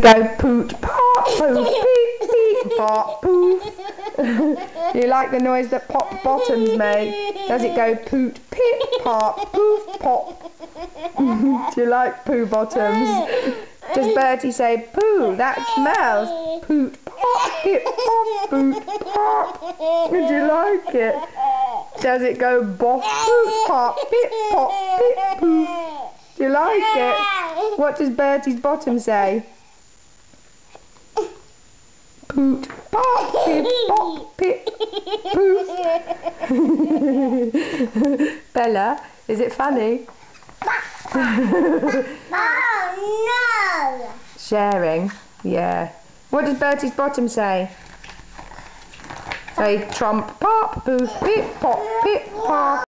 go poot, pop, poof, beep, beep, pop, poof? You like the noise that pop bottoms make? Does it go poot, pip, pop, poof, pop? Do you like poo bottoms? Does Bertie say poo? That smells. Poot, pop, pip, pop, poot, pop. Do you like it? Does it go boff, poot, pop, pip, pop, pip, poof? Do you like it? What does Bertie's bottom say? Poot, pop, pip, pop, pip, poof. Bella, is it funny? Oh no! Sharing, yeah. What does Bertie's bottom say? Say trump, pop, poof, pip, pop, pip, pop.